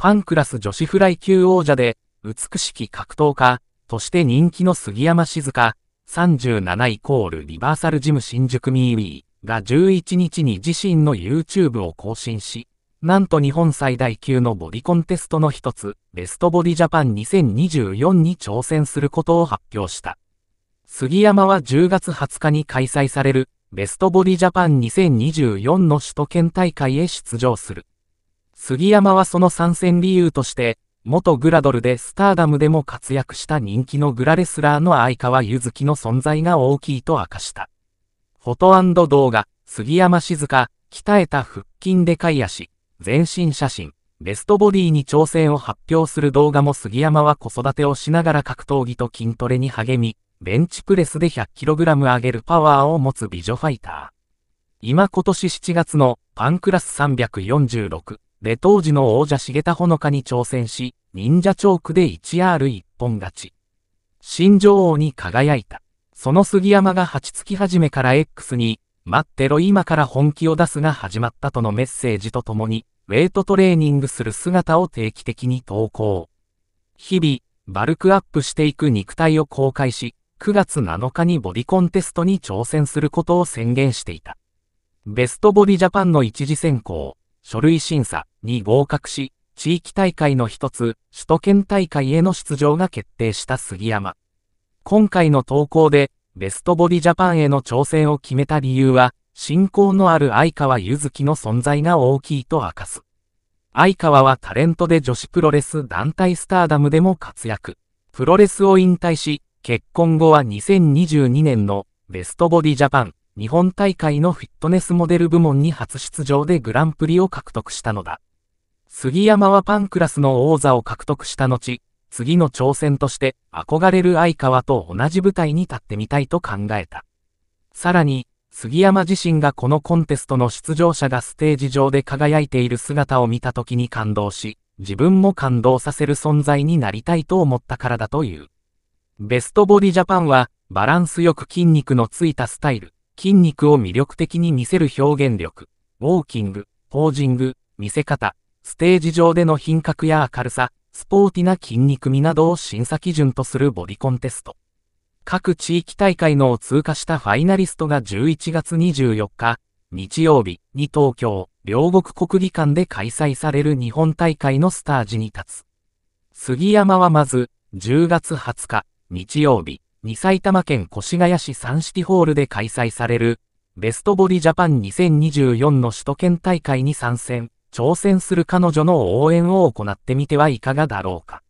パンクラス女子フライ級王者で、美しき格闘家、として人気の杉山静香、37イコールリバーサルジム新宿ミーウィーが11日に自身の YouTube を更新し、なんと日本最大級のボディコンテストの一つ、ベストボディジャパン2024に挑戦することを発表した。杉山は10月20日に開催される、ベストボディジャパン2024の首都圏大会へ出場する。杉山はその参戦理由として、元グラドルでスターダムでも活躍した人気のグラレスラーの相川ゆずきの存在が大きいと明かした。フォト動画、杉山静香、鍛えた腹筋でかい足、全身写真、ベストボディに挑戦を発表する動画も杉山は子育てをしながら格闘技と筋トレに励み、ベンチプレスで 100kg 上げるパワーを持つ美女ファイター。今今年7月のパンクラス346で当時の王者重田ほのかに挑戦し、忍者チョークで 1R 一本勝ち。新女王に輝いた。その杉山が8月始めから X に、待ってろ今から本気を出すが始まったとのメッセージとともに、ウェイトトレーニングする姿を定期的に投稿。日々、バルクアップしていく肉体を公開し、9月7日にボディコンテストに挑戦することを宣言していた。ベストボディジャパンの一次選考、書類審査に合格し、地域大会の一つ、首都圏大会への出場が決定した杉山。今回の投稿で、ベストボディジャパンへの挑戦を決めた理由は、信仰のある相川ゆずきの存在が大きいと明かす。相川はタレントで女子プロレス団体スターダムでも活躍。プロレスを引退し、結婚後は2022年のベストボディジャパン日本大会のフィットネスモデル部門に初出場でグランプリを獲得したのだ。杉山はパンクラスの王座を獲得した後、次の挑戦として憧れる相川と同じ舞台に立ってみたいと考えた。さらに、杉山自身がこのコンテストの出場者がステージ上で輝いている姿を見た時に感動し、自分も感動させる存在になりたいと思ったからだという。ベストボディジャパンは、バランスよく筋肉のついたスタイル、筋肉を魅力的に見せる表現力、ウォーキング、ポージング、見せ方、ステージ上での品格や明るさ、スポーティな筋肉味などを審査基準とするボディコンテスト。各地域大会のを通過したファイナリストが11月24日、日曜日に東京、両国国技館で開催される日本大会のスタージに立つ。杉山はまず、10月20日、日曜日、に埼玉県越谷市サンシティホールで開催される、ベストボディジャパン2024の首都圏大会に参戦、挑戦する彼女の応援を行ってみてはいかがだろうか。